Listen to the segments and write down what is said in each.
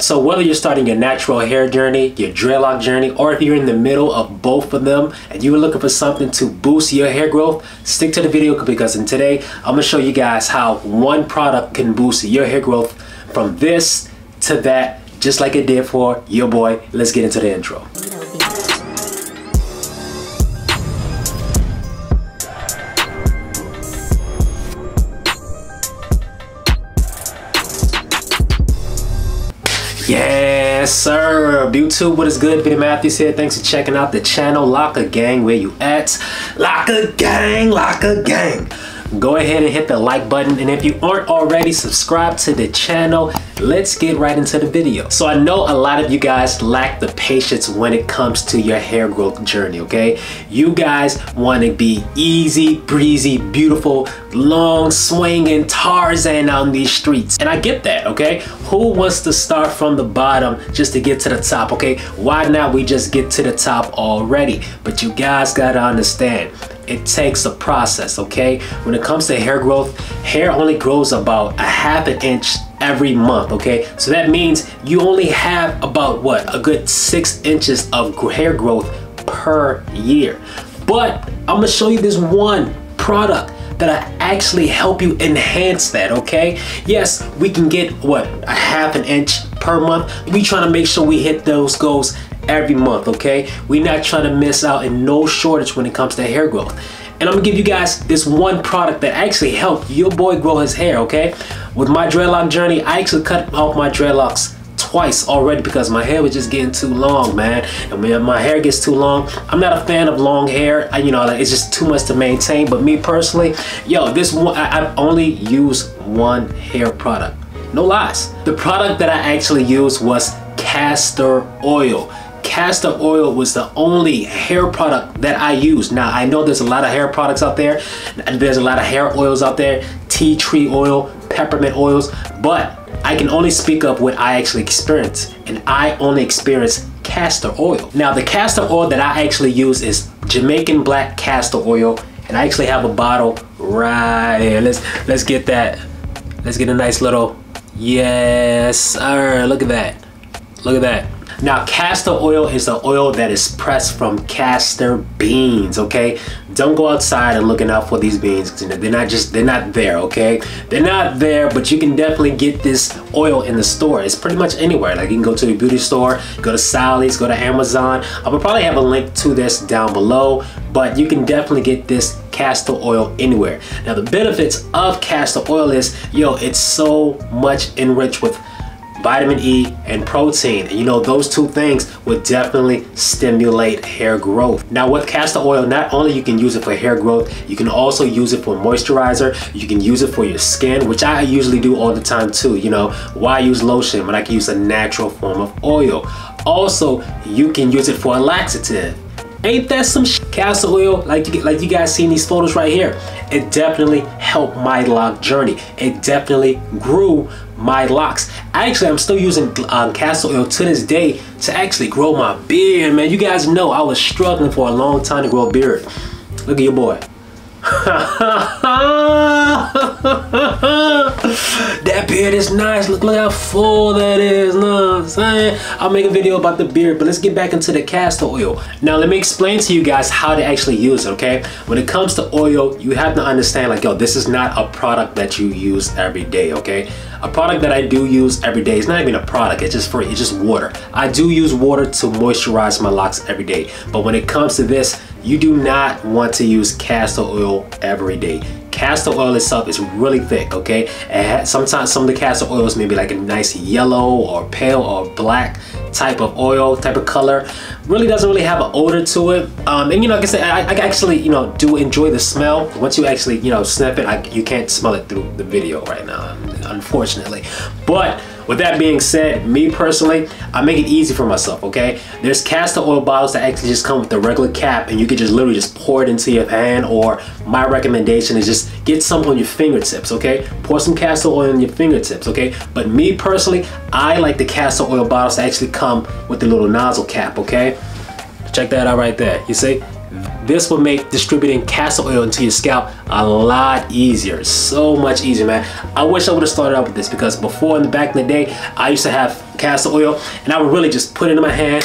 So whether you're starting your natural hair journey, your dreadlock journey, or if you're in the middle of both of them and you're looking for something to boost your hair growth, stick to the video because in today, I'm gonna show you guys how one product can boost your hair growth from this to that, just like it did for your boy. Let's get into the intro. Yes, sir. YouTube, what is good? Vinny Matthews here. Thanks for checking out the channel. Locka Gang, where you at? Locka Gang, Locka Gang go ahead and hit the like button and if you aren't already subscribe to the channel let's get right into the video. So i know a lot of you guys lack the patience when it comes to your hair growth journey okay? You guys want to be easy breezy beautiful long swinging tarzan on these streets. And i get that okay? Who wants to start from the bottom just to get to the top okay? Why not we just get to the top already? But you guys gotta understand it takes a process, okay? When it comes to hair growth, hair only grows about a half an inch every month, okay? So that means you only have about what? A good six inches of hair growth per year. But I'm gonna show you this one product that actually help you enhance that, okay? Yes, we can get what, a half an inch per month. We trying to make sure we hit those goals every month, okay? We're not trying to miss out in no shortage when it comes to hair growth. And I'm gonna give you guys this one product that actually helped your boy grow his hair, okay? With my dreadlock journey, I actually cut off my dreadlocks twice already because my hair was just getting too long, man. And when my hair gets too long, I'm not a fan of long hair. I, you know, like it's just too much to maintain. But me personally, yo, this one, I, I only use one hair product. No lies. The product that I actually used was castor oil castor oil was the only hair product that I used. Now, I know there's a lot of hair products out there, and there's a lot of hair oils out there, tea tree oil, peppermint oils, but I can only speak of what I actually experienced, and I only experienced castor oil. Now, the castor oil that I actually use is Jamaican black castor oil, and I actually have a bottle right here. Let's let's get that. Let's get a nice little yes, sir. Look at that. Look at that. Now, castor oil is the oil that is pressed from castor beans, okay? Don't go outside and looking out for these beans they're not just, they're not there, okay? They're not there, but you can definitely get this oil in the store. It's pretty much anywhere. Like you can go to a beauty store, go to Sally's, go to Amazon. I will probably have a link to this down below, but you can definitely get this castor oil anywhere. Now, the benefits of castor oil is, yo, it's so much enriched with vitamin E, and protein. And you know, those two things would definitely stimulate hair growth. Now with castor oil, not only you can use it for hair growth, you can also use it for moisturizer. You can use it for your skin, which I usually do all the time too. You know, why use lotion when I can use a natural form of oil? Also, you can use it for a laxative. Ain't that some castor oil like you, like you guys see in these photos right here? It definitely helped my lock journey. It definitely grew my locks. Actually, I'm still using um, castor oil to this day to actually grow my beard, man. You guys know I was struggling for a long time to grow a beard. Look at your boy. that beard is nice. Look, look how full that is. Know I'm saying? I'll make a video about the beard, but let's get back into the castor oil. Now, let me explain to you guys how to actually use it, okay? When it comes to oil, you have to understand like, yo, this is not a product that you use every day, okay? A product that I do use every day It's not even a product, it's just for it's just water. I do use water to moisturize my locks every day. But when it comes to this, you do not want to use castor oil every day. Castor oil itself is really thick, okay? And sometimes some of the castor oils may be like a nice yellow or pale or black type of oil, type of color. Really doesn't really have an odor to it. Um, and you know, like I said, I, I, actually, you know, do enjoy the smell. Once you actually, you know, sniff it, I, you can't smell it through the video right now, unfortunately. But with that being said, me personally, I make it easy for myself, okay? There's castor oil bottles that actually just come with the regular cap and you can just literally just pour it into your hand or my recommendation is just get some on your fingertips, okay? Pour some castor oil on your fingertips, okay? But me personally, I like the castor oil bottles that actually come with the little nozzle cap, okay? Check that out right there. You see? This will make distributing castor oil into your scalp a lot easier. So much easier man. I wish i would have started out with this because before in the back in the day i used to have castor oil and i would really just put it in my hand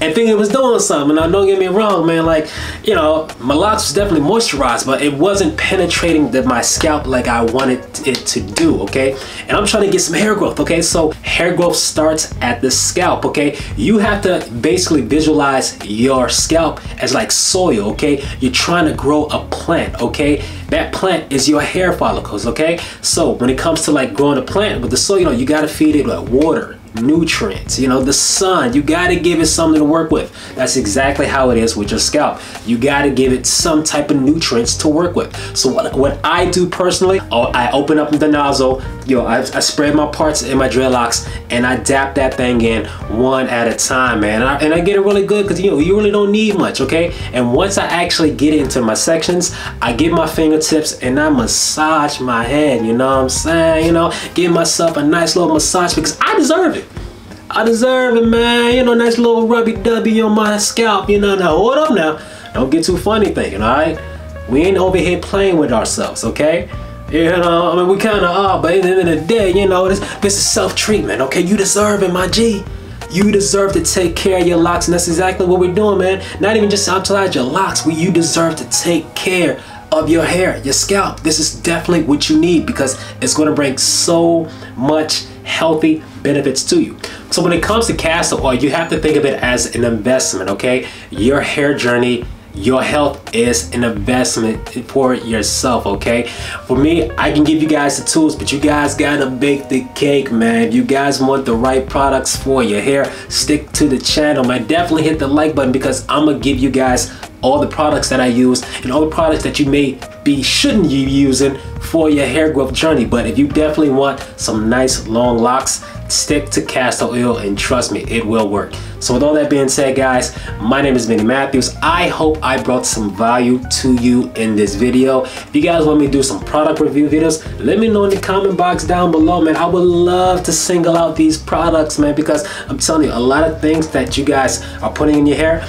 and think it was doing something. Now, don't get me wrong, man. Like, you know, my locks was definitely moisturized, but it wasn't penetrating the, my scalp like I wanted it to do, okay? And I'm trying to get some hair growth, okay? So hair growth starts at the scalp, okay? You have to basically visualize your scalp as like soil, okay? You're trying to grow a plant, okay? That plant is your hair follicles, okay? So when it comes to like growing a plant with the soil, you know, you gotta feed it like water, nutrients. You know the sun you got to give it something to work with. That's exactly how it is with your scalp. You got to give it some type of nutrients to work with. So what, what i do personally oh, i open up the nozzle yo I, I spread my parts in my dreadlocks and i dap that thing in one at a time man. And I, and I get it really good because you know you really don't need much okay? And once i actually get into my sections i get my fingertips and i massage my head you know what i'm saying? You know give myself a nice little massage because i deserve it I deserve it, man. You know, nice little rubby dubby on my scalp. You know, now hold up now. Don't get too funny thinking, all right? We ain't over here playing with ourselves, okay? You know, I mean, we kind of are, but at the end of the day, you know, this, this is self-treatment, okay? You deserve it, my G. You deserve to take care of your locks, and that's exactly what we're doing, man. Not even just outside your locks, but you deserve to take care of your hair, your scalp. This is definitely what you need because it's going to bring so much healthy benefits to you. So when it comes to castor oil, you have to think of it as an investment, okay? Your hair journey your health is an investment for yourself okay? For me i can give you guys the tools but you guys gotta bake the cake man. If you guys want the right products for your hair. Stick to the channel man. Definitely hit the like button because i'm gonna give you guys all the products that i use and all the products that you may be shouldn't you using for your hair growth journey but if you definitely want some nice long locks stick to castor oil and trust me, it will work. So with all that being said, guys, my name is Vinny Matthews. I hope I brought some value to you in this video. If you guys want me to do some product review videos, let me know in the comment box down below, man. I would love to single out these products, man, because I'm telling you, a lot of things that you guys are putting in your hair,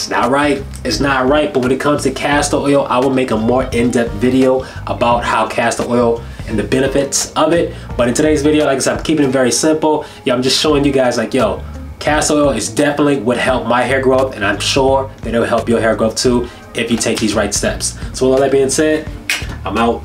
it's not right. It's not right. But when it comes to castor oil, I will make a more in-depth video about how castor oil and the benefits of it. But in today's video, like I said, I'm keeping it very simple. Yeah, I'm just showing you guys like, yo, castor oil is definitely would help my hair growth and I'm sure that it'll help your hair growth too if you take these right steps. So with all that being said, I'm out.